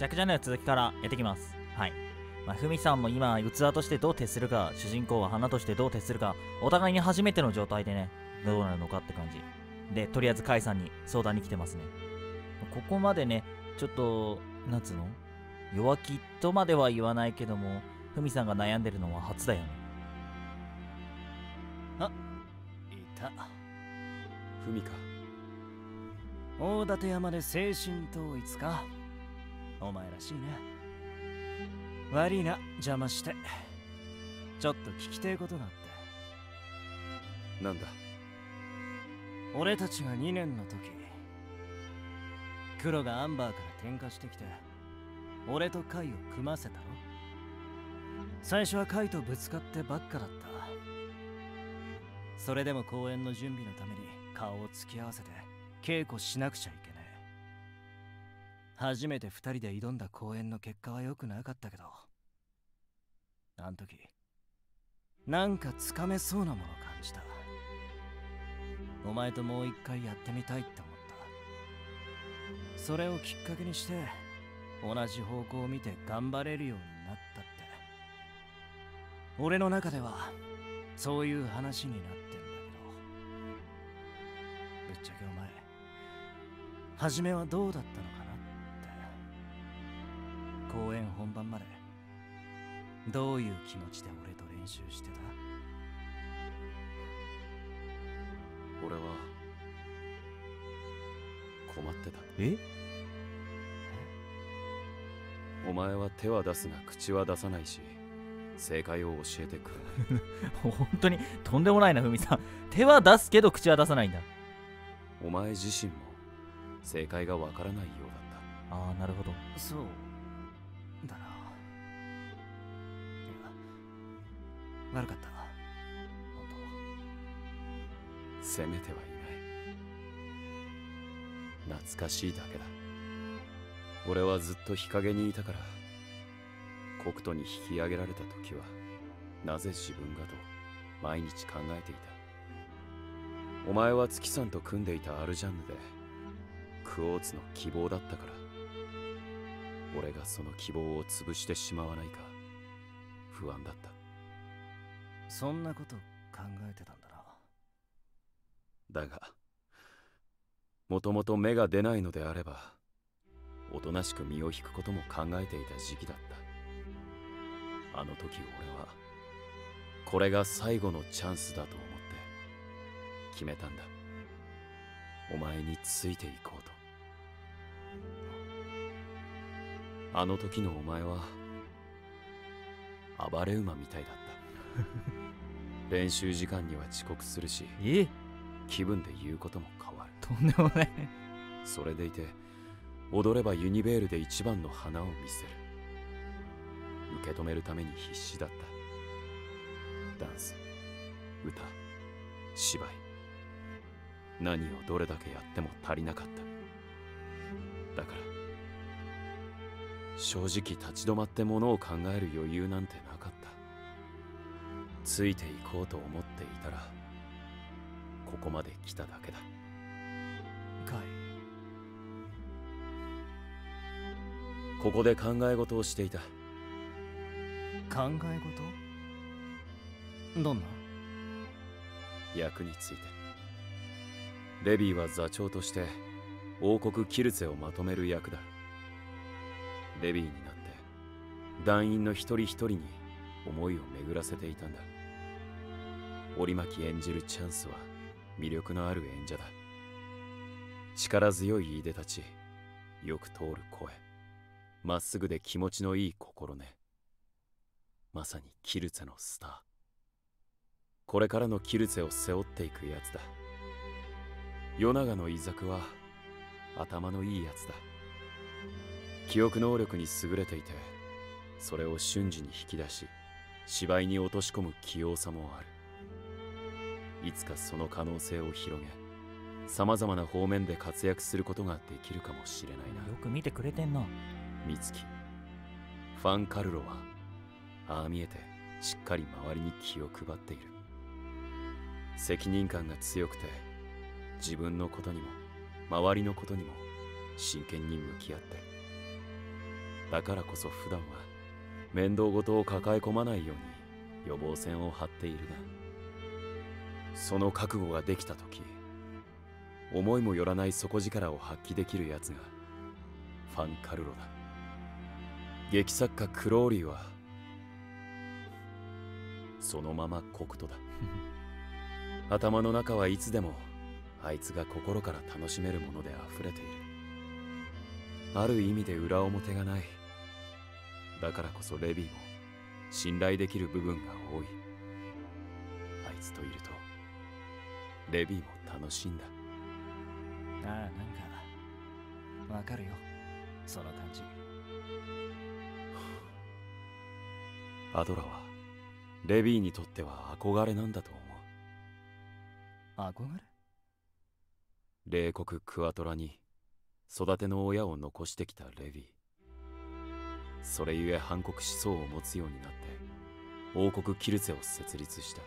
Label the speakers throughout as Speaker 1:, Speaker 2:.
Speaker 1: ジャックジャンルの続きからやっていきます。はい。まあ、ふみさんも今、器としてどう徹するか、主人公は花としてどう徹するか、お互いに初めての状態でね、どうなるのかって感じ。で、とりあえずカイさんに相談に来てますね。ここまでね、ちょっと、なんつうの？弱気とまでは言わないけども、ふみさんが悩んでるのは初だよね。
Speaker 2: あいた
Speaker 3: ふみか
Speaker 2: 大館山で精神統一かお前らしいね。悪いな。邪魔して。ちょっと聞きてえことがあって。
Speaker 3: なんだ？
Speaker 2: 俺たちが2年の時黒がアンバーから転化してきて俺とカイを組ませたろ。最初はカイとぶつかってばっかだった。それでも公演の準備のために顔を突き合わせて稽古しなくちゃいけ初めて2人で挑んだ公演の結果は良くなかったけど。あん時なんかつかめそうなもの感じた。お前ともう一回やってみたいって思った。それをきっかけにして同じ方向を見て頑張れるようになったって。俺の中ではそういう話になってんだけど。ぶっちゃけお前初めはどうだったのかな？公演本番までどういう気持ちで俺と練習してた？
Speaker 3: 俺は困ってた。
Speaker 1: え？
Speaker 3: お前は手は出すが口は出さないし正解を教えてくれない
Speaker 1: 本当にとんでもないな、ふみさん。手は出すけど口は出さないんだ。
Speaker 3: お前自身も正解がわからないようだっ
Speaker 1: ああ、なるほど。
Speaker 2: そう悪かった。本
Speaker 3: た責めてはいない。懐かしいだけだ。俺はずっと日陰にいたから国土に引き上げられた時はなぜ自分がと毎日考えていた。お前は月さんと組んでいたアルジャンヌでクォーツの希望だったから俺がその希望を潰してしまわないか不安だった。
Speaker 2: そんなこと考えてたんだな。
Speaker 3: だがもともと芽が出ないのであればおとなしく身を引くことも考えていた時期だった。あの時俺はこれが最後のチャンスだと思って決めたんだ。お前についていこうと。あの時のお前は暴れ馬みたいだった 練習時間には遅刻するし
Speaker 1: え？
Speaker 3: 気分で言うことも変わる。
Speaker 1: とんでもない。
Speaker 3: それでいて踊ればユニベールで一番の花を見せる。受け止めるために必死だった。ダンス歌芝居。何をどれだけやっても足りなかった。だから正直立ち止まってものを考える余裕なんてなかったついていこうと思っていたらここまで来ただけだ。
Speaker 2: カイ。
Speaker 3: ここで考え事をしていた。
Speaker 2: 考え事？どんな？
Speaker 3: 役について。レビーは座長として王国キルツェをまとめる役だ。レビーになって団員の一人一人に思いを巡らせていたんだ。折巻演じるチャンスは魅力のある演者だ。力強いいでたちよく通る声。まっすぐで気持ちのいい心根。まさにキルツェのスター。これからのキルツェを背負っていくやつだ。夜長のイザクは頭のいいやつだ。記憶能力に優れていてそれを瞬時に引き出し芝居に落とし込む器用さもある。いつかその可能性を広げさまざまな方面で活躍することができるかもしれないな。
Speaker 1: よく見てくれてんな。
Speaker 3: 美月ファン・カルロはああ見えてしっかり周りに気を配っている。責任感が強くて自分のことにも周りのことにも真剣に向き合ってる。だからこそ普段は面倒事を抱え込まないように予防線を張っているがその覚悟ができた時思いもよらない底力を発揮できる奴がファン・カルロだ。劇作家クローリーはそのまま黒土だ。頭の中はいつでもあいつが心から楽しめるもので溢れている。ある意味で裏表がないだからこそレビーも信頼できる部分が多い。あいつといるとレビーも楽しいんだ。
Speaker 2: ああなんかわかるよ。その感じ。
Speaker 3: アドラはレビーにとっては憧れなんだと思
Speaker 2: 憧れ？
Speaker 3: う冷酷クワトラに育ての親を残してきたレビーそれゆえ反国思想を持つようになって王国キルツェを設立した。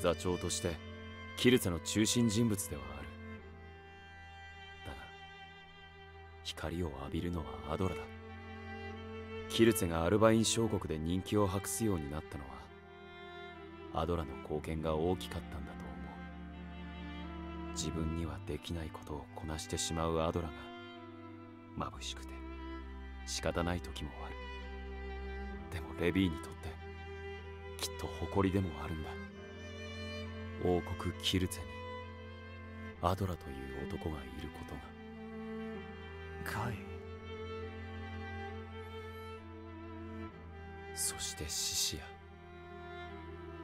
Speaker 3: 座長としてキルツェの中心人物ではある。だが光を浴びるのはアドラだ。キルツェがアルバイン小国で人気を博すようになったのはアドラの貢献が大きかったんだと思う。自分にはできないことをこなしてしまうアドラが眩しくて。仕方ない時もある。でもレビーにとってきっと誇りでもあるんだ。王国キルツェにアドラという男がいることが。
Speaker 2: カイ
Speaker 3: そしてシシ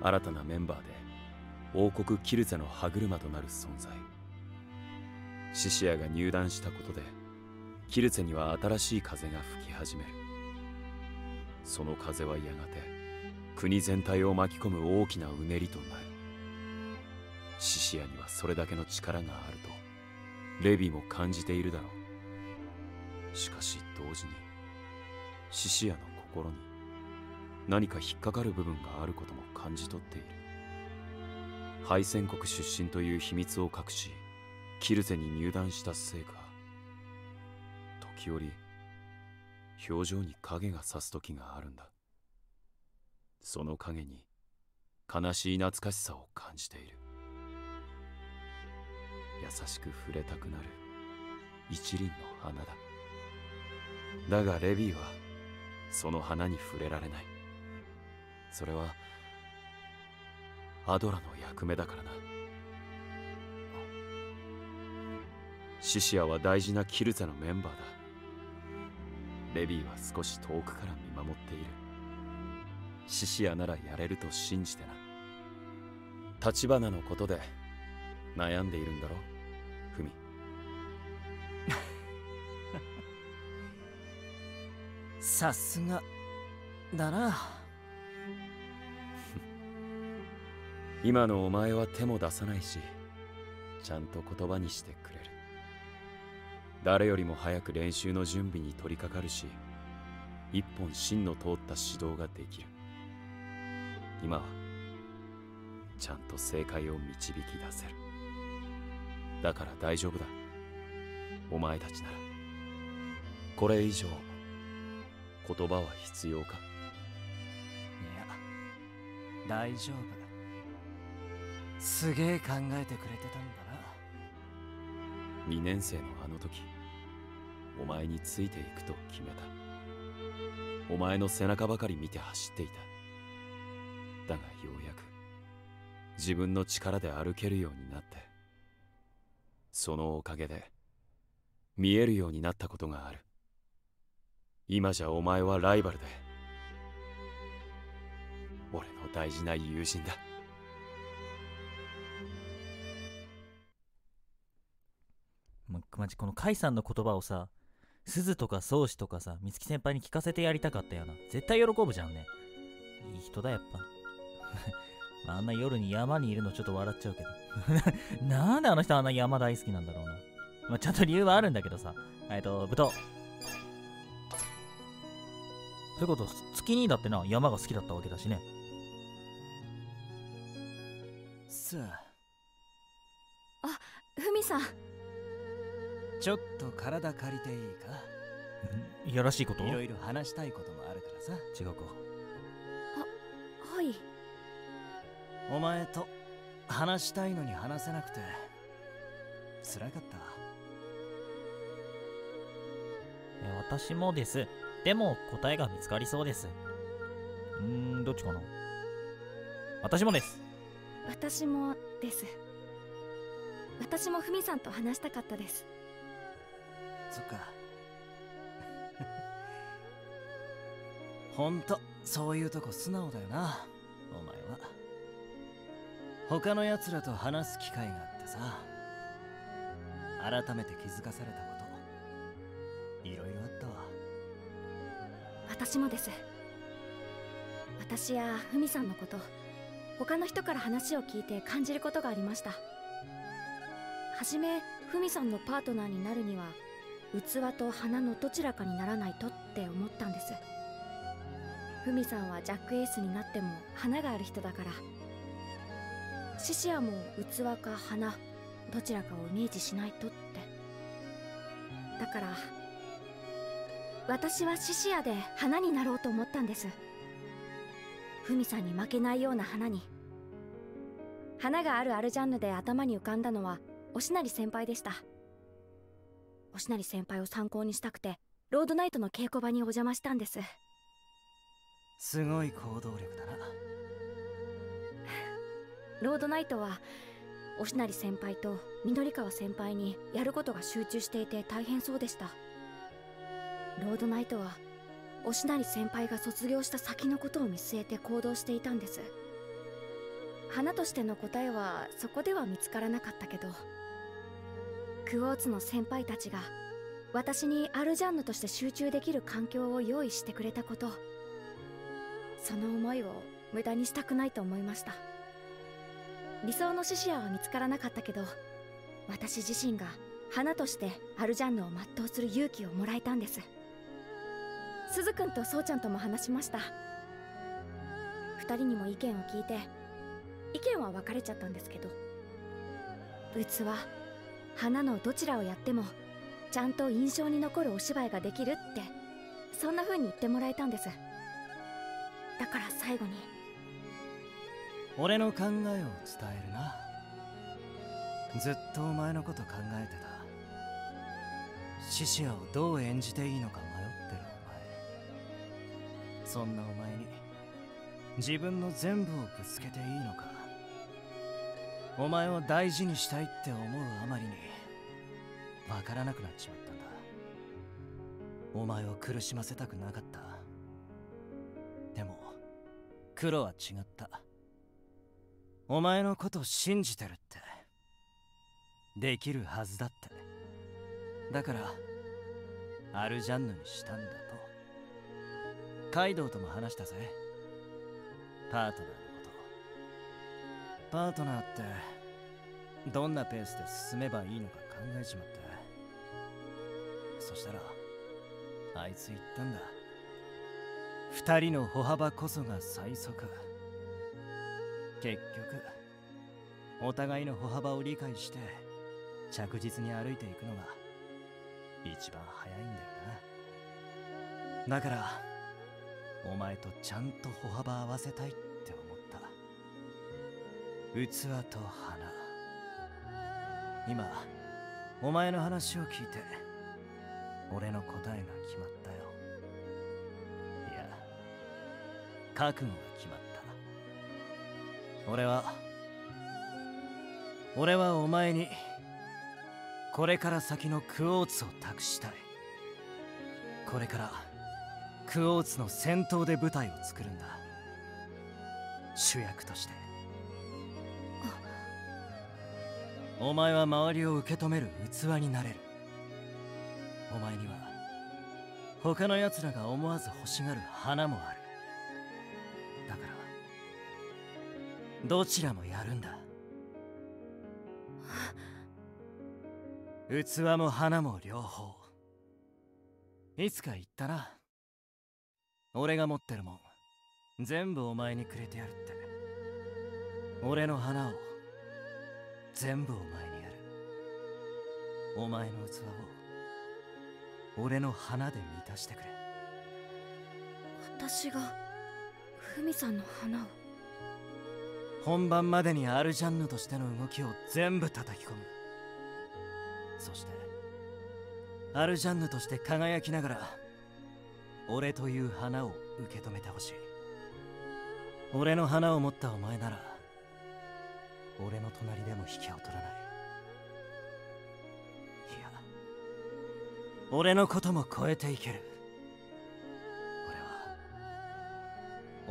Speaker 3: ア新たなメンバーで王国キルゼの歯車となる存在。シシアが入団したことでキルゼには新しい風が吹き始める。その風はやがて国全体を巻き込む大きなうねりとなる。シシアにはそれだけの力があるとレビも感じているだろう。しかし同時にシシアの心に何か引っかかる部分があることも感じ取っている。敗戦国出身という秘密を隠しキルゼに入団したせいか時折表情に影が差す時があるんだ。その影に悲しい懐かしさを感じている。優しく触れたくなる一輪の花だ。だがレビーはその花に触れられない。それはアドラの役目だからな。シシアは大事なキルゼのメンバーだ。レビーは少し遠くから見守っている。シシアならやれると信じてな。立花のことで悩んでいるんだろフミ
Speaker 2: さすがだな。
Speaker 3: 今のお前は手も出さないしちゃんと言葉にしてくれ。る誰よりも早く練習の準備に取り掛かるし一本芯の通った指導ができる。今はちゃんと正解を導き出せる。だから大丈夫だ。お前たちならこれ以上言葉は必要か？
Speaker 2: いや大丈夫すげえ考えてくれてたんだな。
Speaker 3: 2年生のあの時お前についていくと決めた。お前の背中ばかり見て走っていた。だがようやく自分の力で歩けるようになってそのおかげで見えるようになったことがある。今じゃお前はライバルで俺の大事な友人だ。
Speaker 1: マジこの甲斐さんの言葉をさ鈴とか宗師とかさ美月先輩に聞かせてやりたかったよな。絶対喜ぶじゃんね。いい人だやっぱ。あ、んな夜に山にいるのちょっと笑っちゃうけど。なんであの人あんな山大好きなんだろうな。まあ、ちゃんと理由はあるんだけどさ。えっと武闘そういうこと月にだってな山が好きだったわけだしね。
Speaker 2: さ
Speaker 4: あふみさん。
Speaker 2: ちょっと体借りていいか？
Speaker 1: いやらしいこと？
Speaker 2: いろいろ話したいこともあるからさ。
Speaker 1: 違うか。
Speaker 4: はい。
Speaker 2: お前と話したいのに話せなくて辛かった？
Speaker 1: え私もです。でも答えが見つかりそうです。うーんどっちかな？私もです。
Speaker 4: 私もです。私もふみさんと話したかったです
Speaker 2: そっか。ほんとそういうとこ素直だよなお前は。他の奴らと話す機会があってさ改めて気づかされたこといろいろあったわ。
Speaker 4: 私もです。私やふみさんのこと他の人から話を聞いて感じることがありました。はじめふみさんのパートナーになるには器と花のどちらかにならないとって思ったんです。ふみさんはジャックエースになっても花がある人だから。シシアも器か花どちらかをイメージしないとって。だから私はシシアで花になろうと思ったんです。ふみさんに負けないような花に。花があるアルジャンヌで頭に浮かんだのはおしなり先輩でした。おしなり先輩を参考にしたくてロードナイトの稽古場にお邪魔したんです。
Speaker 2: すごい行動力だな。
Speaker 4: ロードナイトはおしなり先輩と緑川先輩にやることが集中していて大変そうでした。ロードナイトはおしなり先輩が卒業した先のことを見据えて行動していたんです。花としての答えはそこでは見つからなかったけどクォーツの先輩たちが私にアルジャンヌとして集中できる環境を用意してくれたこと。その思いを無駄にしたくないと思いました。理想のシシアは見つからなかったけど私自身が花としてアルジャンヌを全うする勇気をもらえたんです。すずくんとそうちゃんとも話しました。二人にも意見を聞いて意見は分かれちゃったんですけど器花のどちらをやってもちゃんと印象に残るお芝居ができるってそんな風に言ってもらえたんです。だから最後に。
Speaker 2: 俺の考えを伝えるな。ずっとお前のこと考えてた。シシアをどう演じていいのか迷ってるお前。そんなお前に自分の全部をぶつけていいのか。お前を大事にしたいって思うあまりにわからなくなっちまったんだ。お前を苦しませたくなかった。でも黒は違った。お前のこと信じてるってできるはずだって。だからアルジャンヌにしたんだと。カイドウとも話したぜ。パートナーパートナーってどんなペースで進めばいいのか考えちまって。そしたらあいつ言ったんだ。二人の歩幅こそが最速。結局お互いの歩幅を理解して着実に歩いていくのが一番早いんだよな。だからお前とちゃんと歩幅合わせたいって器と花。今お前の話を聞いて俺の答えが決まったよ。いや覚悟が決まった。俺は俺はお前にこれから先のクォーツを託したい。これからクォーツの戦闘で舞台を作るんだ。主役として。お前は周りを受け止める器になれる。お前には他の奴らが思わず欲しがる花もある。だからどちらもやるんだ。器も花も両方。いつか言ったな。俺が持ってるもん。全部お前にくれてやるって。俺の花を。全部お前にやる。お前の器を俺の花で満たしてくれ。
Speaker 4: 私がふみさんの花を。
Speaker 2: 本番までにアルジャンヌとしての動きを全部叩き込む。そしてアルジャンヌとして輝きながら俺という花を受け止めてほしい。俺の花を持ったお前なら俺の隣でも引けを取らない。いや俺のことも超えていける。俺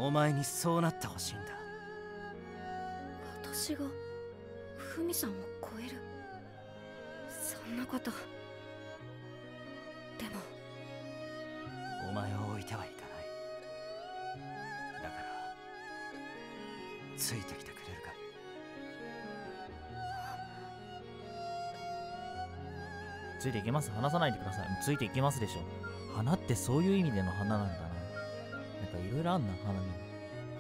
Speaker 2: はお前にそうなってほしいんだ。
Speaker 4: 私がふみさんを超える。そんなこと。
Speaker 2: ついて
Speaker 1: いけます？話さないでください。ついていけますでしょ。花ってそういう意味での花なんだな。なんかいろいろあんな、花には。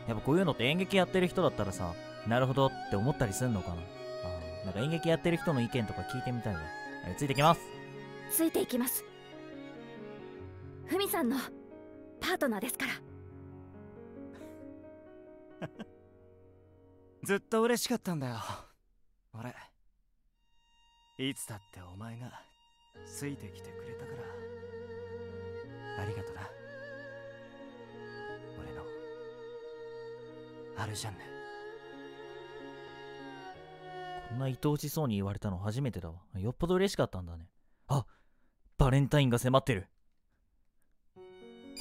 Speaker 1: やっぱこういうのって演劇やってる人だったらさ、なるほどって思ったりすんのかな。あーなんか演劇やってる人の意見とか聞いてみたいわ。えーついてきます。
Speaker 4: ついていきますふみさんのパートナーですから
Speaker 2: ずっと嬉しかったんだよ俺いつだってお前がついてきてくれたからありがとな俺のアルジャンヌ
Speaker 1: こんな愛おしそうに言われたの初めてだわ。よっぽど嬉しかったんだね。あバレンタインが迫ってる。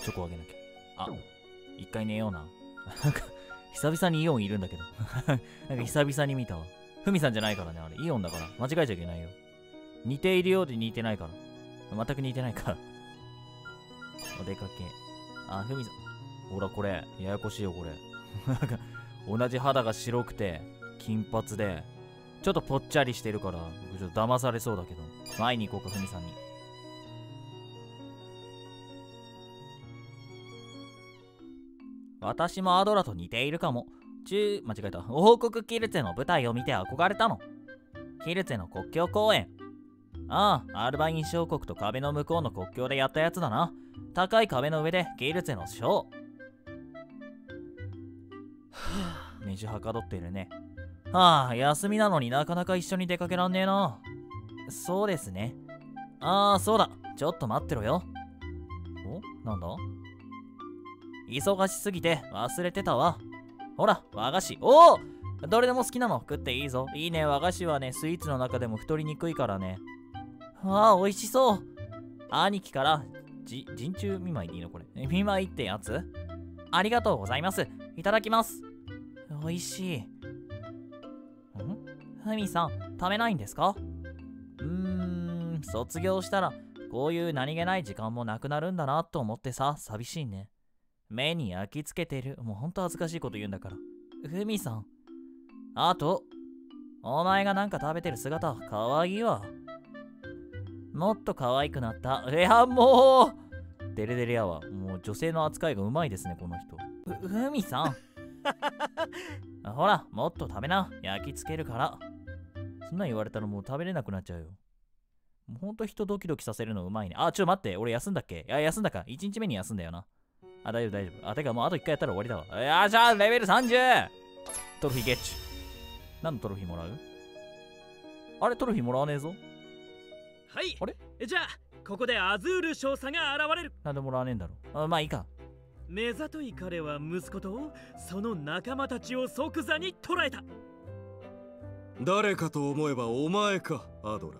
Speaker 1: チョコあげなきゃ。あ、一回寝ような。なんか、久々にイオンいるんだけど。なんか久々に見たわ。ふみさんじゃないからね、あれ。イオンだから。間違えちゃいけないよ。似ているようで似てないから。全く似てないから。お出かけ。あ、ふみさん。ほら、これ。ややこしいよ、これ。なんか、同じ肌が白くて、金髪で、ちょっとぽっちゃりしてるから、僕ちょっと騙されそうだけど。前に行こうか、ふみさんに。私もアドラと似ているかも。中、間違えた。王国キルツェの舞台を見て憧れたの。キルツェの国境公演。ああ、アルバイン小国と壁の向こうの国境でやったやつだな。高い壁の上でキルツェのショー。ネジはかどってるね。はあ、休みなのになかなか一緒に出かけらんねえな。そうですね。ああ、そうだ。ちょっと待ってろよ。お？なんだ？忙しすぎて忘れてたわ。ほら、和菓子。おおどれでも好きなの食っていいぞ。いいね、和菓子はね、スイーツの中でも太りにくいからね。ああ、美味しそう。兄貴から、じ、陣中見舞いでいいのこれ？見舞いってやつ？ありがとうございます。いただきます。美味しい。ん？ふみさん、食べないんですか？うーん、卒業したら、こういう何気ない時間もなくなるんだなと思ってさ、寂しいね。目に焼き付けてる。もうほんと恥ずかしいこと言うんだから。ふみさん。あと、お前がなんか食べてる姿、かわいいわ。もっと可愛くなった。いや、もうデレデレやわ。もう女性の扱いがうまいですね、この人。ふ、ふみさん。ほら、もっと食べな。焼き付けるから。そんなん言われたらもう食べれなくなっちゃうよ。もうほんと人ドキドキさせるのうまいね。あ、ちょ、待って。俺休んだっけ？いや、休んだか。1日目に休んだよな。あ、大丈夫、大丈夫。あ、てかもうあと1回やったら終わりだわ。よっしゃレベル 30! トロフィーゲッチュ。何のトロフィーもらう？あれ、トロフィーもらわねえぞ。
Speaker 5: はい。
Speaker 1: あれ？
Speaker 5: じゃあここでアズール少佐が現れる。
Speaker 1: なんでもらわねえんだろ？う。あまあいいか。
Speaker 5: 目ざとい彼は息子とその仲間たちを即座に捕らえた。
Speaker 6: 誰かと思えばお前かアドラ。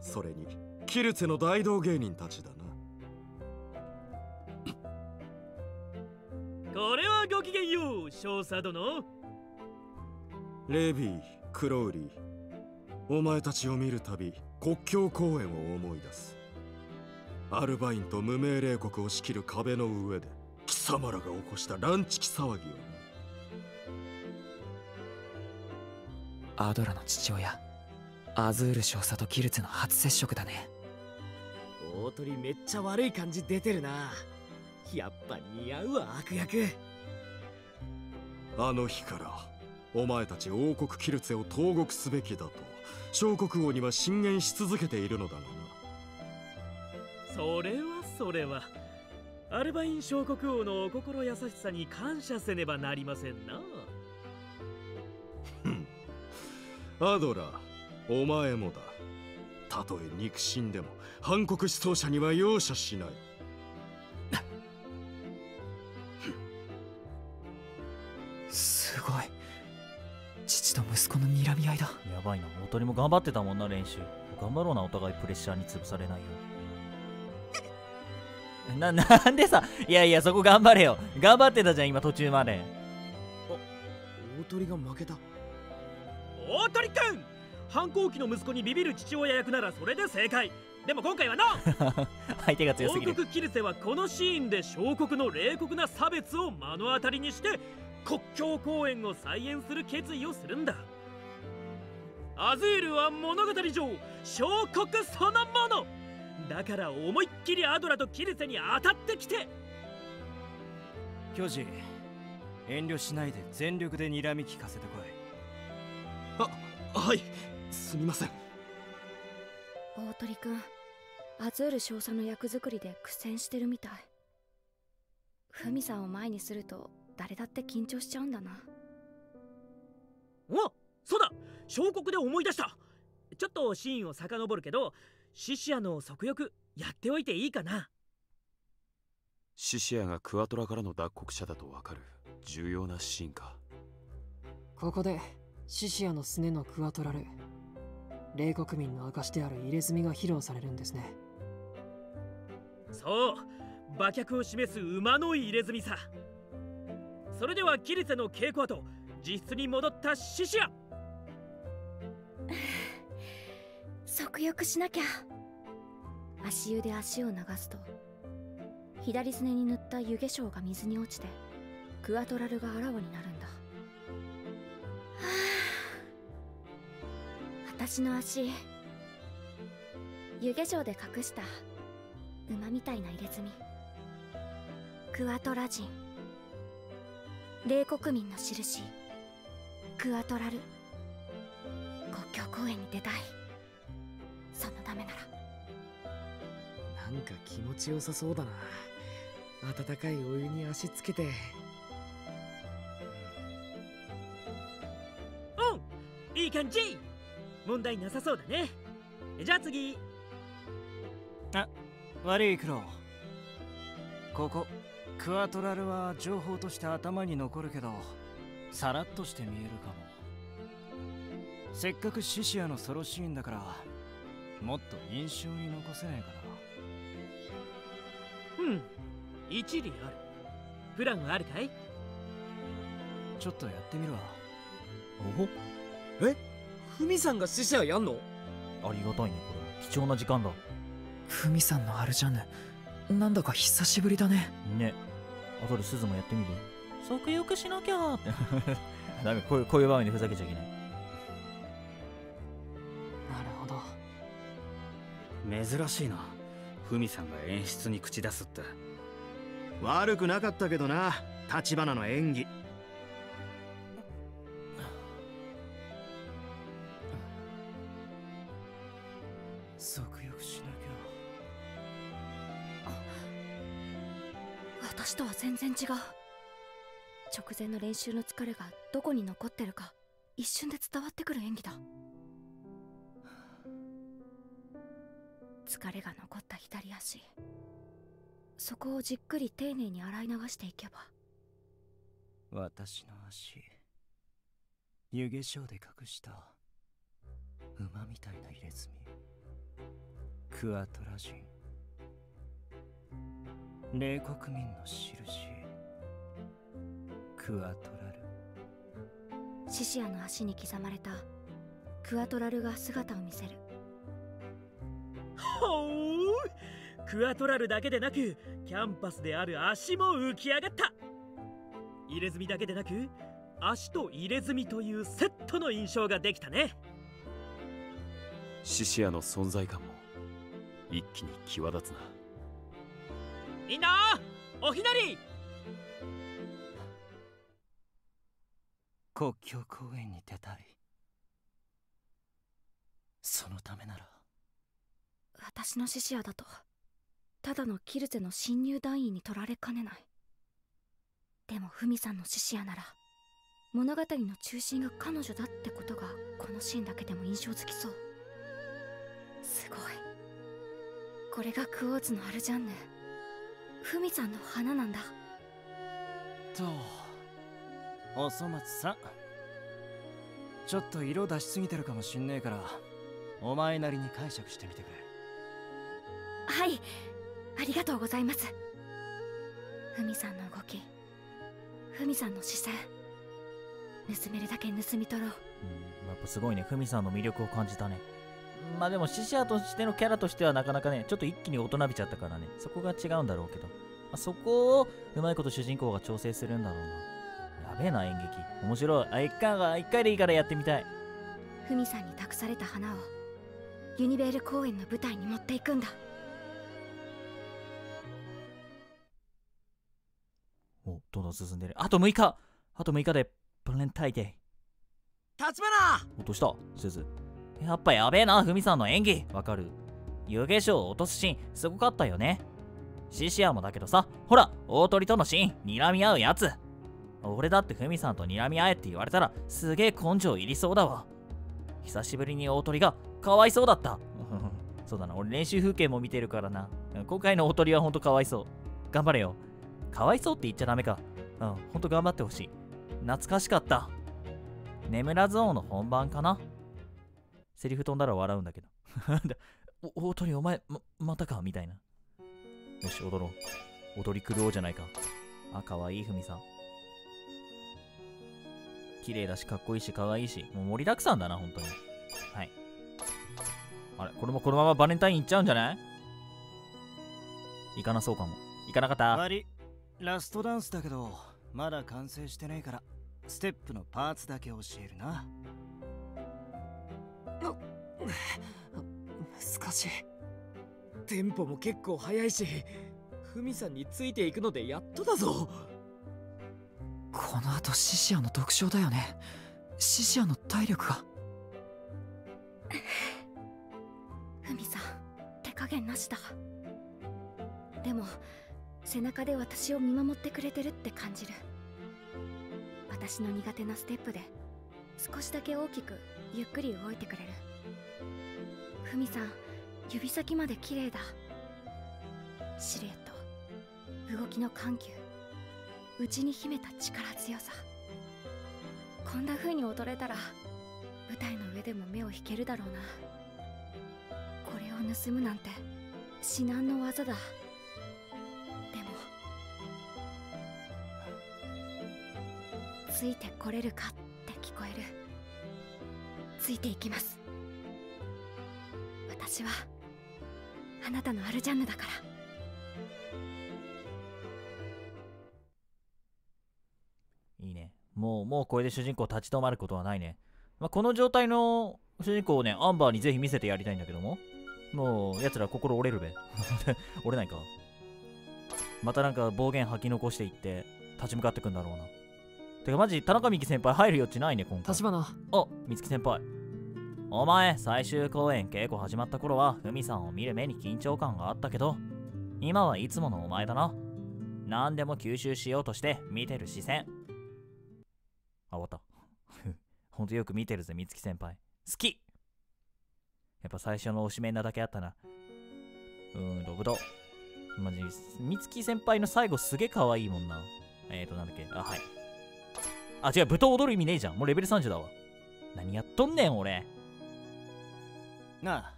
Speaker 6: それにキルツェの大道芸人たちだな。
Speaker 5: これはごきげんよう少佐殿。
Speaker 6: レビークロウリー。お前たちを見るたび国境公園を思い出す。アルバインと無命令国を仕切る壁の上で貴様らが起こしたランチキ騒ぎを。
Speaker 7: アドラの父親アズール少佐とキルツの初接触だね。
Speaker 8: 大鳥めっちゃ悪い感じ出てるな。やっぱ似合うわ悪役。
Speaker 6: あの日からお前たち王国キルツェを投獄すべきだと小国王には進言し続けているのだがな。
Speaker 5: それはそれはアルバイン小国王のお心優しさに感謝せねばなりませんな。
Speaker 6: アドラーお前もだ。たとえ肉親でも反国思想者には容赦しない。
Speaker 7: すごい父と息子の睨み合いだ。
Speaker 1: やばいな。大鳥も頑張ってたもんな練習。頑張ろうなお互いプレッシャーに潰されないようななんでさいやいやそこ頑張れよ。頑張ってたじゃん今途中まで。
Speaker 8: 大鳥が負けた。
Speaker 5: 大鳥くん！反抗期の息子にビビる父親役ならそれで正解。でも今回はな。
Speaker 1: 相手が強す
Speaker 5: 王
Speaker 1: ぎる。
Speaker 5: 国キルセはこのシーンで小国の冷酷な差別を目の当たりにして国境公園を再演する決意をするんだ。アズールは物語上小国そのもの。だから思いっきりアドラとキルセに当たってきて。
Speaker 2: 巨人遠慮しないで全力で睨み聞かせてこい。
Speaker 6: はいすみません。
Speaker 4: 大鳥くんアズール少佐の役作りで苦戦してるみたい。フミさんを前にすると誰だって緊張しちゃうんだな。
Speaker 5: おそうだ。小国で思い出した。ちょっとシーンを遡るけどシシアの足浴やっておいていいかな。
Speaker 3: シシアがクワトラからの脱国者だとわかる。重要なシーンか。
Speaker 9: ここでシシアのすねのクワトラル。冷国民の証である入れ墨が披露されるんですね。
Speaker 5: そう。馬脚を示す馬の入れ墨さそれではキリセの稽古後実質に戻ったシシア。
Speaker 4: 足浴しなきゃ。足湯で足を流すと左すねに塗った湯化粧が水に落ちてクアトラルがあらわになるんだ。は あ私の足湯化粧で隠した馬みたいな入れ墨。クアトラ人。冷国民の印。クアトラル。国境公園に出たい。そのためなら。
Speaker 8: なんか気持ちよさそうだな。温かいお湯に足つけて。
Speaker 5: うん。いい感じ。問題なさそうだね。じゃあ次。
Speaker 2: 悪いクロウ。ここクワトラルは情報として頭に残るけどさらっとして見えるかも。せっかくシシアのソロシーンだからもっと印象に残せないか
Speaker 5: うん。一理ある。プランはあるかい？
Speaker 2: なちょっとやってみるわ。
Speaker 1: お？ほ
Speaker 8: フミさんが死者やんの？
Speaker 1: ありがたいねこれ。は貴重な時間だ。
Speaker 7: フミさんのアルジャンヌなんだか久しぶりだね。
Speaker 1: ね後で鈴もやってみる？足浴しなきゃーって。ダメこういうこういう場面でふざけちゃいけない。
Speaker 9: なるほど。
Speaker 10: 珍しいな。フミさんが演出に口出すって。悪くなかったけどな。立花の演技
Speaker 4: 然違う。直前の練習の疲れがどこに残ってるか一瞬で伝わってくる演技だ。疲れが残った左足。そこをじっくり丁寧に洗い流していけば。
Speaker 2: 私の足湯化粧で隠した馬みたいな入れ墨。クアトラ人。冷国民の印。クアトラル。
Speaker 4: シシアの足に刻まれた。クアトラルが姿を見せる。
Speaker 5: ほう。クアトラルだけでなくキャンパスである足も浮き上がった。入れ墨だけでなく足と入れ墨というセットの印象ができたね。
Speaker 3: シシアの存在感も一気に際立つな。
Speaker 5: みんなおひなり
Speaker 2: 国境公園に出たい。そのためなら。
Speaker 4: 私のシシアだとただのキルゼの侵入団員に取られかねない。でもフミさんの獅子屋なら物語の中心が彼女だってことがこのシーンだけでも印象づきそう。すごい。これがクオーツのアルジャンヌフミさんの花なんだ。
Speaker 2: とおそ松さん。ちょっと色出しすぎてるかもしんねえからお前なりに解釈してみてくれ。
Speaker 4: はい。ありがとうございます。フミさんの動き。フミさんの視線盗めるだけ盗み取ろう。
Speaker 1: うん、やっぱすごいね、ふみさんの魅力を感じたね。まあでも、シシアとしてのキャラとしてはなかなかね、ちょっと一気に大人びちゃったからね、そこが違うんだろうけど、まあ、そこをうまいこと主人公が調整するんだろうな。やべえな、演劇。面白い。あ、一回が、一回でいいからやってみたい。
Speaker 4: フミさんに託された花をユニベール公園の舞台に持っていくんだ
Speaker 1: お、どんどん進んでる。あと6日あと6日で、バレンタインデー。
Speaker 8: 立花
Speaker 1: 落とした、すず。やっぱやべえな、ふみさんの演技。わかる。湯化粧を落とすシーン、すごかったよね。シシアもだけどさ、ほら、大鳥とのシーン、睨み合うやつ。俺だってふみさんと睨み合えって言われたら、すげえ根性いりそうだわ。久しぶりに大鳥が、かわいそうだった。そうだな、俺練習風景も見てるからな。今回の大鳥はほんとかわいそう。頑張れよ。かわいそうって言っちゃダメか。うん、ほんと頑張ってほしい。懐かしかった。眠らず王の本番かなセリフ飛んだら笑うんだけど。お大鳥お前、ま、またか？みたいな。よし、踊ろう。踊り狂おうじゃないか。あ、かわいいふみさん。綺麗だし、かっこいいし、かわいいし。もう盛りだくさんだな、本当に。はい。あれ、これもこのままバレンタイン行っちゃうんじゃない？行かなそうかも。行かなかった？
Speaker 2: 悪いラストダンスだけどまだ完成してないからステップのパーツだけ教えるな
Speaker 8: 難しいテンポも結構速いしフミさんについていくのでやっとだぞ
Speaker 7: この後シシアの独唱だよね。シシアの体力が。
Speaker 4: フミさん手加減なしだ。でも背中で私を見守ってくれてるって感じる。私の苦手なステップで少しだけ大きくゆっくり動いてくれる。フミさん指先まで綺麗だ。シルエット動きの緩急。内に秘めた力強さ。こんな風に踊れたら舞台の上でも目を引けるだろうな。これを盗むなんて至難の技だ。でもついてこれるかって聞こえる。ついていきます。私はあなたのアルジャンヌだから。
Speaker 1: もう、これで主人公立ち止まることはないね。まあ、この状態の主人公をね、アンバーにぜひ見せてやりたいんだけども。もう、奴ら心折れるべ。折れないか。またなんか暴言吐き残していって、立ち向かってくんだろうな。てかマジ、田中美希先輩入る余地ないね、今回。
Speaker 9: 立花
Speaker 1: あ、美月先輩。お前、最終公演稽古始まった頃は、ふみさんを見る目に緊張感があったけど、今はいつものお前だな。何でも吸収しようとして見てる視線。あ、終わった。ほんとよく見てるぜ、美月先輩。好きやっぱ最初のおしめなだけあったな。うーん、ロブド。マジ、美月先輩の最後すげえ可愛いもんな。えーと、なんだっけ。あ、はい。あ、違う、舞踏踊る意味ねえじゃん。もうレベル30だわ。何やっとんねん、俺。
Speaker 2: なあ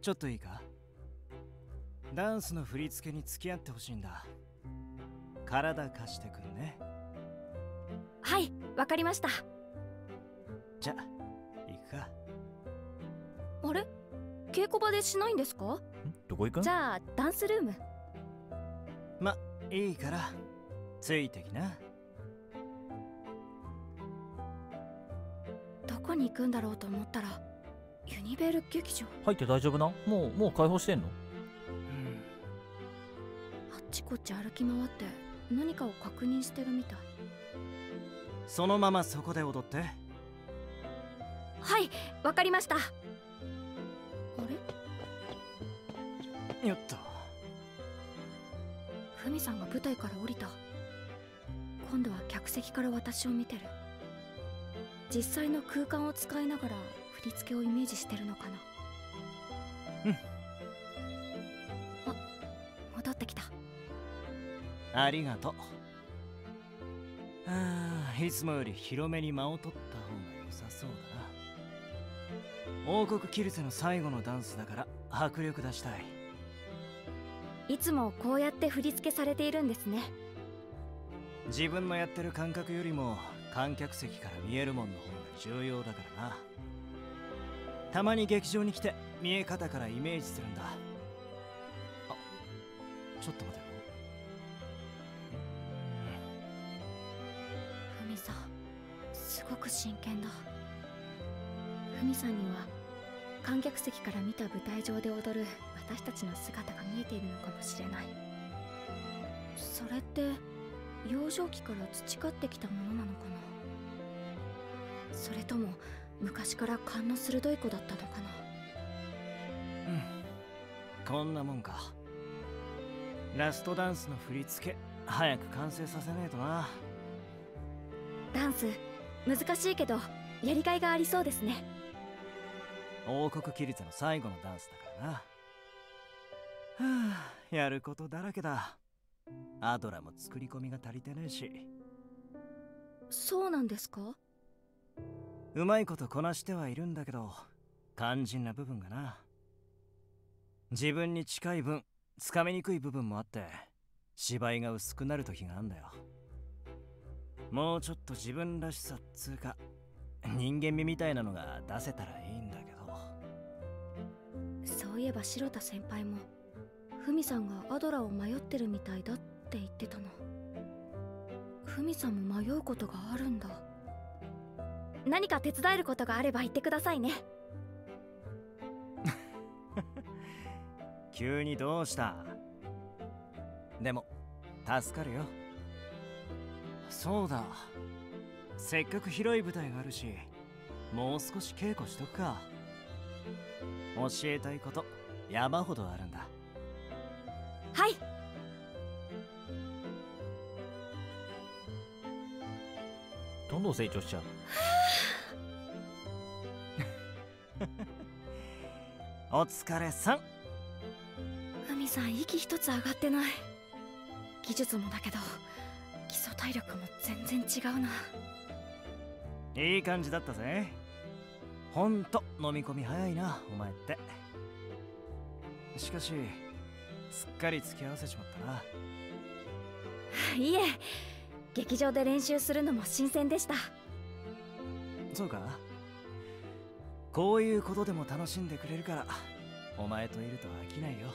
Speaker 2: ちょっといいか？ダンスの振り付けに付き合ってほしいんだ体貸してくんね
Speaker 4: はいわかりました。
Speaker 2: じゃ行くか。
Speaker 4: あれ？稽古場でしないんですか？
Speaker 1: どこ行くん？
Speaker 4: じゃあダンスルーム。
Speaker 2: まいいからついてきな。
Speaker 4: どこに行くんだろうと思ったらユニベール劇場。
Speaker 1: 入って大丈夫なもう、もう解放してんの？
Speaker 4: あっちこっち歩き回って何かを確認してるみたい
Speaker 2: そのままそこで踊って。
Speaker 4: はいわかりました。あれ？
Speaker 2: よっと
Speaker 4: ふみさんが舞台から降りた。今度は客席から私を見てる。実際の空間を使いながら振り付けをイメージしてるのかな。
Speaker 2: うん。
Speaker 4: あ戻ってきた。
Speaker 2: ありがとう。ああいつもより広めに間を取った方が良さそうだな。王国キルツェの最後のダンスだから迫力出したい。
Speaker 4: いつもこうやって振り付けされているんですね。
Speaker 2: 自分のやってる感覚よりも観客席から見えるもんの方が重要だからな。たまに劇場に来て見え方からイメージするんだ。あちょっと待て
Speaker 4: すごく真剣だ。ふみさんには観客席から見た舞台上で踊る私たちの姿が見えているのかもしれない。それって幼少期から培ってきたものなのかな？それとも昔から勘の鋭い子だったのかな？
Speaker 2: うんこんなもんか。ラストダンスの振り付け早く完成させねえとな。
Speaker 4: ダンス難しいけどやりがいがありそうですね。
Speaker 2: 王国キリツェの最後のダンスだからな。はあやることだらけだ。アドラも作り込みが足りてねえし。
Speaker 4: そうなんですか？
Speaker 2: うまいことこなしてはいるんだけど肝心な部分がな。自分に近い分つかみにくい部分もあって芝居が薄くなる時があんだよもうちょっと自分らしさっつうか人間味みたいなのが出せたらいいんだけ
Speaker 4: ど。そういえば白田先輩もフミさんがアドラを迷ってるみたいだって言ってたの。フミさんも迷うことがあるんだ。何か手伝えることがあれば言ってくださいね。
Speaker 2: 急にどうした？でも助かるよそうだ。せっかく広い舞台があるしもう少し稽古しとくか。教えたいこと山ほどあるんだ。
Speaker 4: はい。
Speaker 1: どんどん成長しちゃう。
Speaker 2: お疲れさん。
Speaker 4: ふみさん息一つ上がってない。技術もだけど体力も全然違うな。い
Speaker 2: い感じだったぜ。ほんと飲み込み早いなお前って。しかしすっかり付き合わせちまったな。い
Speaker 4: え劇場で練習するのも新鮮でした。
Speaker 2: そうか。こういうことでも楽しんでくれるからお前といると飽きないよ。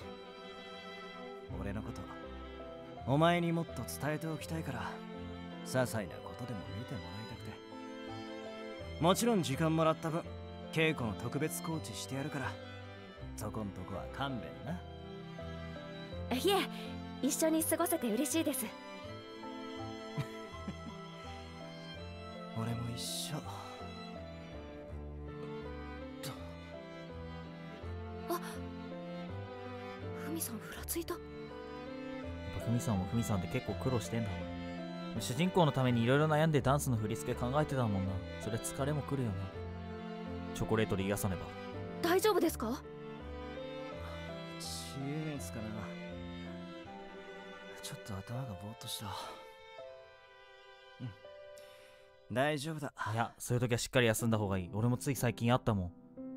Speaker 2: 俺のことお前にもっと伝えておきたいから些細なことでも見てもらいたくて。もちろん時間もらった分稽古の特別コーチしてやるから。そこんとこは勘弁な。い
Speaker 4: え一緒に過ごせて嬉しいです。
Speaker 2: 俺も一緒。
Speaker 4: あふみさんふらついた。
Speaker 1: やっぱふみさんもふみさんで結構苦労してんだ主人公のためにいろいろ悩んでダンスの振り付け考えてたもんな。それ疲れもくるよな。チョコレートで癒さねば。
Speaker 4: 大丈夫ですか？
Speaker 2: 知恵熱かな。ちょっと頭がぼーっとした。うん。大丈夫だ。
Speaker 1: いやそういう時はしっかり休んだ方がいい。俺もつい最近あったもん。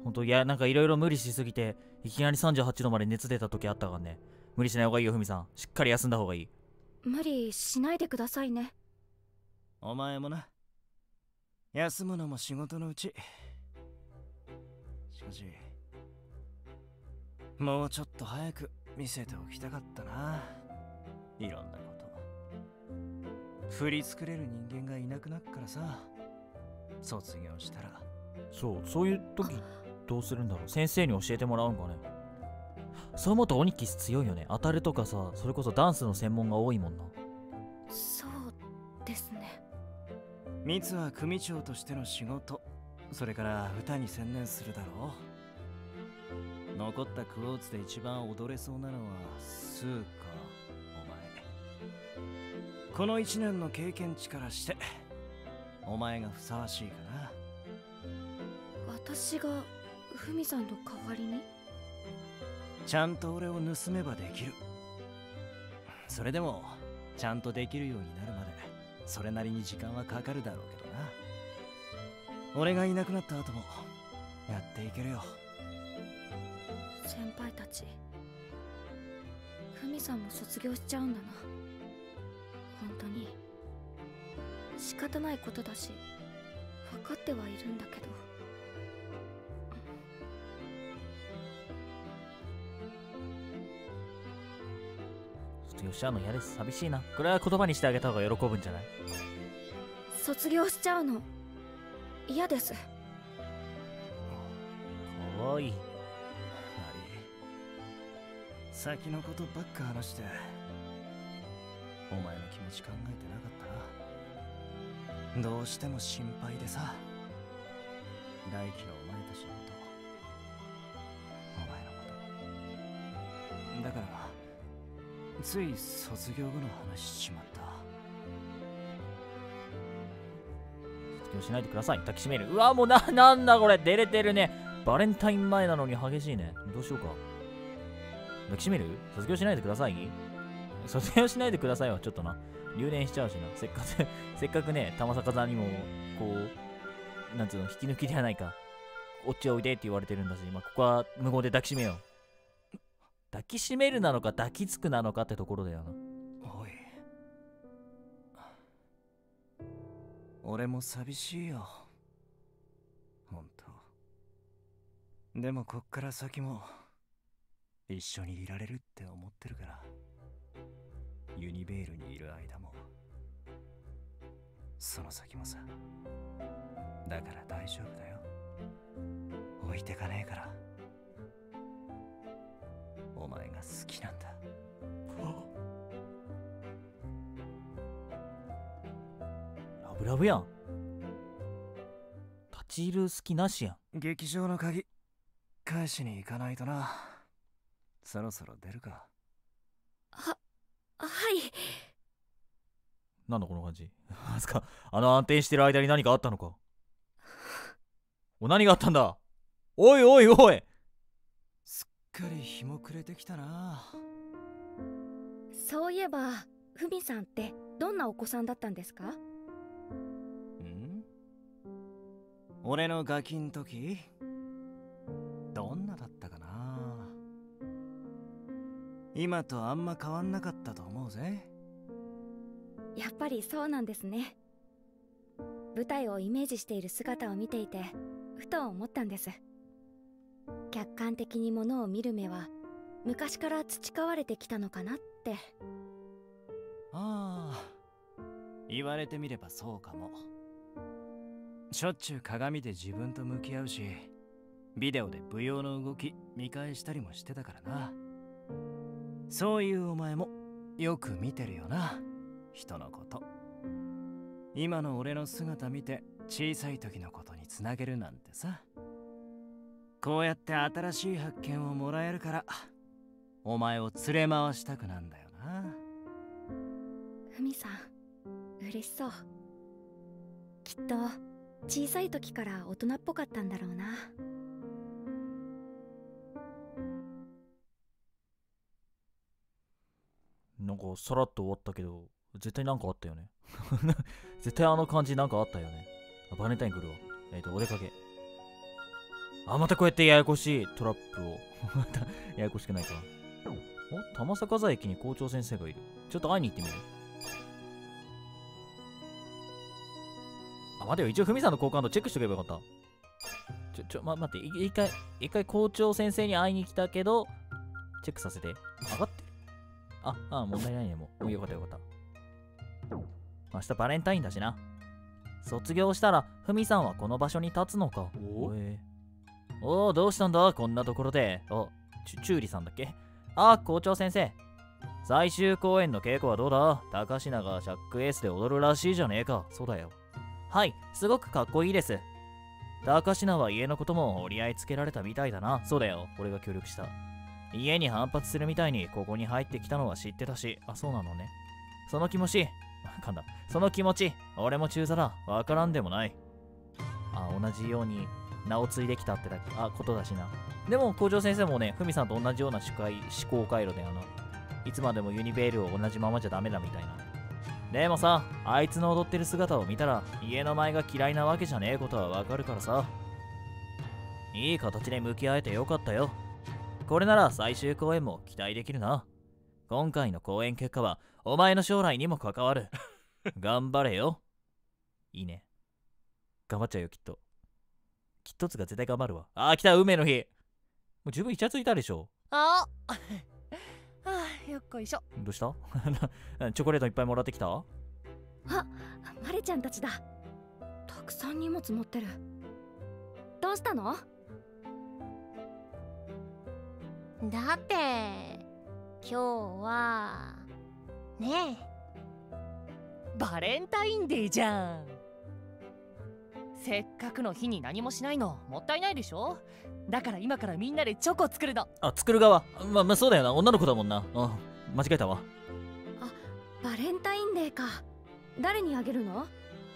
Speaker 1: ほんといやなんかいろいろ無理しすぎていきなり38度まで熱出た時あったからね。無理しない方がいいよふみさん。しっかり休んだ方がいい
Speaker 4: 無理しないでくださいね。
Speaker 2: お前もな。休むのも仕事のうち。しかしもうちょっと早く見せておきたかったな。いろんなこと。振り作れる人間がいなくなっからさ。卒業したら。
Speaker 1: そうそういう時どうするんだろう。先生に教えてもらうんかねそう思うとオニキス強いよね。当たるとかさそれこそダンスの専門が多いもんな。
Speaker 4: そうですね。
Speaker 2: ミツは組長としての仕事。それから歌に専念するだろう。残ったクォーツで一番踊れそうなのはスーかこの1年の経験値からしてお前がふさわしいかな。
Speaker 4: 私がふみさんの代わりに？
Speaker 2: ちゃんと俺を盗めばできる。それでもちゃんとできるようになるまでそれなりに時間はかかるだろうけどな。俺がいなくなった後もやっていけるよ。
Speaker 4: 先輩たちふみさんも卒業しちゃうんだな。本当に仕方ないことだし分かってはいるんだけど。
Speaker 1: 業しちゃうの嫌です。寂しいな。これは言葉にしてあげた方が喜ぶんじゃない？
Speaker 4: 卒業しちゃうの。嫌です。
Speaker 1: かわいい
Speaker 2: 先のことばっか話してお前の気持ち考えてなかったなどうしても心配でさ。大輝のつい卒業後の話しちまった。
Speaker 1: 卒業しないでください。抱きしめる。うわもうな なんだこれ。出れてるね。バレンタイン前なのに激しいね。どうしようか。抱きしめる？卒業しないでください？卒業しないでくださいはちょっとな。留年しちゃうしな。せっかく せっかくね玉坂座にもこうなんつうの引き抜きではないか。おっちおいでって言われてるんだしまあここは無言で抱きしめよう。抱きしめるなのか抱きつくなのかってところだよな。
Speaker 2: おい。俺も寂しいよ。ほんとでもこっから先も一緒にいられるって思ってるから。ユニベールにいる間も。その先もさ。だから大丈夫だよ。置いてかねえから。お前が好きなんだ。
Speaker 1: ラブラブやん。立ち入る好きなしやん。
Speaker 2: 劇場の鍵返しに行かないとな。そろそろ出るか。
Speaker 4: ははい。
Speaker 1: なんだこの感じ。あすかあの安定してる間に何かあったのか。お何があったんだ。おいおいおい
Speaker 2: かり日も暮れてきたな。
Speaker 4: そういえばふみさんってどんなお子さんだったんですか？
Speaker 2: ん？俺のガキん時どんなだったかな？今とあんま変わんなかったと思うぜ。
Speaker 4: やっぱりそうなんですね。舞台をイメージしている姿を見ていてふと思ったんです客観的にものを見る目は昔から培われてきたのかなって。
Speaker 2: ああ言われてみればそうかも。しょっちゅう鏡で自分と向き合うしビデオで舞踊の動き見返したりもしてたからな。そういうお前もよく見てるよな人のこと。今の俺の姿見て小さい時のことにつなげるなんてさ。こうやって新しい発見をもらえるからお前を連れ回したくなんだよな。
Speaker 4: ふみさん嬉しそう。きっと小さい時から大人っぽかったんだろうな。
Speaker 1: なんかさらっと終わったけど絶対なんかあったよね。絶対あの感じなんかあったよね。あバレンタイン来るわ。えっ、とお出かけあまたこうやってややこしいトラップを。またややこしくないか。お玉坂座駅に校長先生がいる。ちょっと会いに行ってみる？あ待てよ。一応ふみさんの好感度チェックしとけばよかった。ちょちょ、ま、待って。い一回一回校長先生に会いに来たけどチェックさせて。上がって。るあ、あ、問題ないね、もう。もうよかったよかった。明日バレンタインだしな。卒業したら、ふみさんはこの場所に立つのか。お？えおお、どうしたんだ？こんなところで。あ、ちゅ、ちゅうりさんだっけ？あ、校長先生。最終公演の稽古はどうだ？高階がシャックエースで踊るらしいじゃねえか。そうだよ。はい、すごくかっこいいです。高階は家のことも折り合いつけられたみたいだな。そうだよ。俺が協力した。家に反発するみたいにここに入ってきたのは知ってたし、あ、そうなのね。その気持ち 噛んだその気持ち俺も中座だわからんでもないあ同じように名を継いできたってだけあことだしな。でも校長先生もねふみさんと同じような思考思考回路であのいつまでもユニベールを同じままじゃダメだみたいな。でもさあいつの踊ってる姿を見たら家の前が嫌いなわけじゃねえことはわかるからさ。いい形で向き合えてよかったよ。これなら最終公演も期待できるな。今回の公演結果はお前の将来にも関わる。頑張れよ。いいね。頑張っちゃうよきっと。きっとつが絶対頑張るわ。あー来た運命の日。もう十分イチャついたでしょ。
Speaker 11: あ。は あよっこいしょ。
Speaker 1: どうした？チョコレートいっぱいもらってきた？
Speaker 4: あマレちゃんたちだ。たくさん荷物持ってる。どうしたの？
Speaker 11: だって今日はねえ。バレンタインデーじゃんせっかくの日に何もしないのもったいないでしょ？だから今からみんなでチョコ作るの。
Speaker 1: あ作る側？まあまあそうだよな。女の子だもんな。うん間違えたわ。
Speaker 4: バレンタインデーか。誰にあげるの？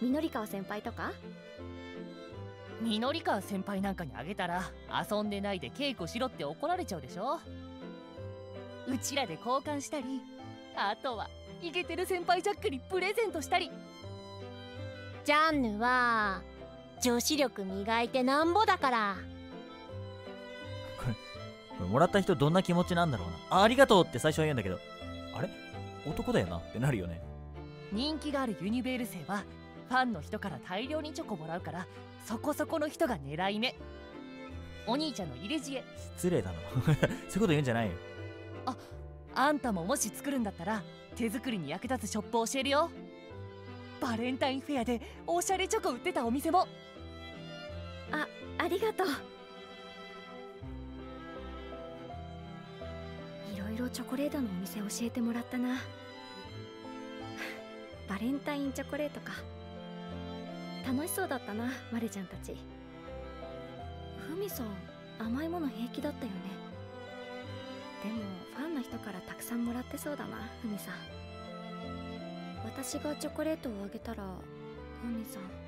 Speaker 4: みのりかわ先輩とか？
Speaker 11: みのりかわ先輩なんかにあげたら遊んでないで稽古しろって怒られちゃうでしょ？うちらで交換したりあとはイケてる先輩ジャックにプレゼントしたり。ジャンヌは女子力磨いてなんぼだから。
Speaker 1: これもらった人どんな気持ちなんだろうな。あありがとうって最初は言うんだけど。あれ？男だよなってなるよね。
Speaker 11: 人気があるユニベール生はファンの人から大量にチョコもらうからそこそこの人が狙い目。お兄ちゃんの入れ知恵。
Speaker 1: 失礼だな。そういうこと言うんじゃないよ。
Speaker 11: あんたももし作るんだったら手作りに役立つショップ教えるよ。バレンタインフェアでおしゃれチョコ売ってたお店も
Speaker 4: あありがとう。いろいろチョコレートのお店教えてもらったな。バレンタインチョコレートか。楽しそうだったなマレちゃんたち。ふみさん甘いもの平気だったよね。でもファンの人からたくさんもらってそうだなふみさん。私がチョコレートをあげたらふみさん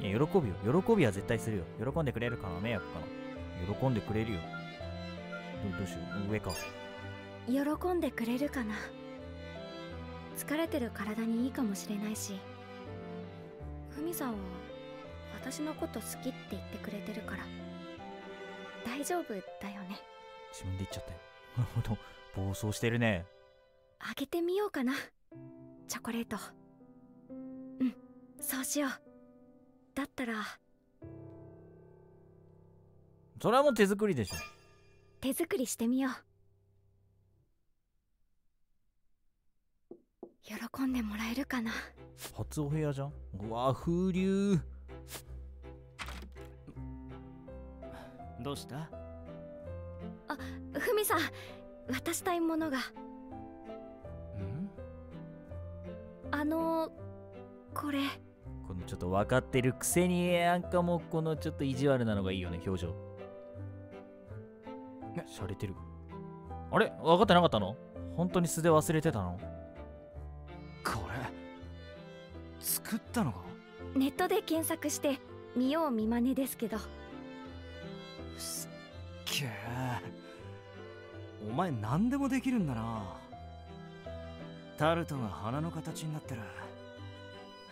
Speaker 1: いや喜ぶよ。喜びは絶対するよ。喜んでくれるかな迷惑かな。喜んでくれるよ。どどうしよう。上か。
Speaker 4: 喜んでくれるかな。疲れてる体にいいかもしれないし。ふみさんは私のこと好きって言ってくれてるから。大丈夫だよね。
Speaker 1: 自分で言っちゃったよ。なるほど。暴走してるね。
Speaker 4: あげてみようかな。チョコレート。うん。そうしようだったら。
Speaker 1: それはもう手作りでしょ。
Speaker 4: 手作りしてみよう。喜んでもらえるかな。
Speaker 1: 初お部屋じゃん。うわ風流。
Speaker 2: どうした？
Speaker 4: ふみさん渡したいものが。
Speaker 2: ん？
Speaker 4: あのこれ。
Speaker 1: このちょっと分かってるくせになんかもうこのちょっと意地悪なのがいいよね表情。しゃれてる。あれ？分かってなかったの？本当に素で忘れてたの？
Speaker 2: これ作ったのか？
Speaker 4: ネットで検索して見よう見まねですけど。
Speaker 2: すっげえ。お前何でもできるんだな。タルトが花の形になってる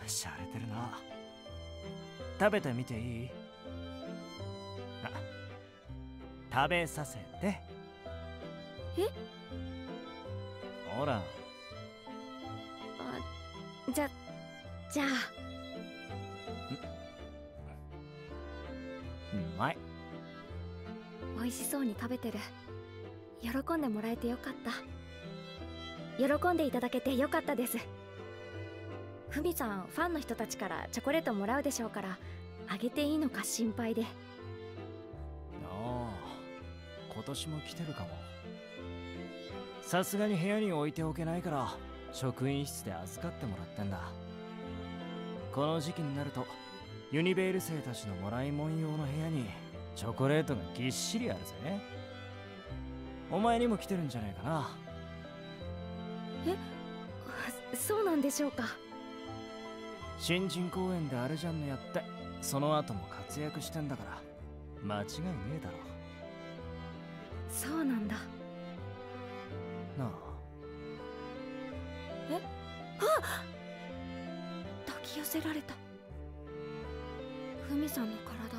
Speaker 2: しゃれてるな。食べてみていい？あ食べさせて。
Speaker 4: え？
Speaker 2: ほら。
Speaker 4: あじゃじゃあ。
Speaker 2: うまい。
Speaker 4: 美味しそうに食べてる。喜んでもらえてよかった。喜んでいただけてよかったですふみさんファンの人たちからチョコレートもらうでしょうからあげていいのか心配で。
Speaker 2: ああ今年も来てるかも。さすがに部屋に置いておけないから職員室で預かってもらってんだ。この時期になるとユニベール生たちのもらいもん用の部屋にチョコレートがぎっしりあるぜ。お前にも来てるんじゃないかな。
Speaker 4: えそうなんでしょうか？
Speaker 2: 新人公演であれじゃんのやってその後も活躍してんだから間違いねえだろ。
Speaker 4: そうなんだ。
Speaker 2: なあ。
Speaker 4: え？あ抱き寄せられた。ふみさんの体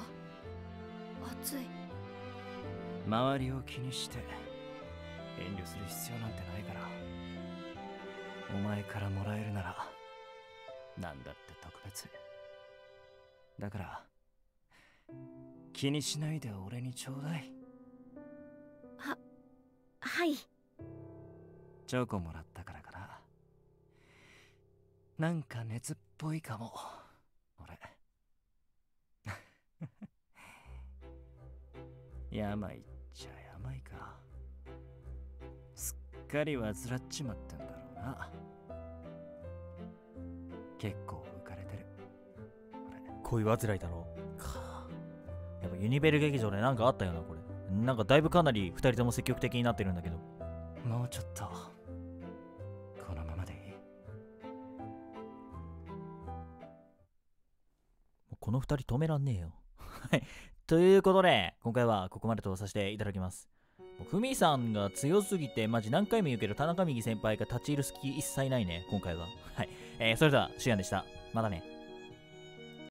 Speaker 4: 熱い。
Speaker 2: 周りを気にして遠慮する必要なんてないからお前からもらえるならなんだって特別だから気にしないで俺にちょうだい。
Speaker 4: ははい。
Speaker 2: チョコもらったからかな。なんか熱っぽいかも俺。病っちゃ病か。すっかり患っちまってんだろうな結構浮かれてる。
Speaker 1: こういう煩いだろ。うか。やっぱユニベル劇場でなんかあったよなこれ。なんかだいぶかなり2人とも積極的になってるんだけど。
Speaker 2: もうちょっと。このままでいい。
Speaker 1: この2人止めらんねえよ。はい。ということで今回はここまでとさせていただきますふみさんが強すぎてマジ何回も言うけど田中美希先輩が立ち入る隙一切ないね今回は。はい、えー、それではシアンでした。またね。